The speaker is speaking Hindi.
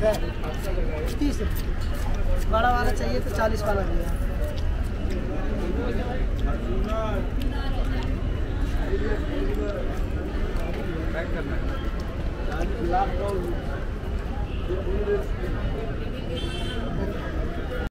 तीस बड़ा वाला चाहिए तो चालीस वाला भी है।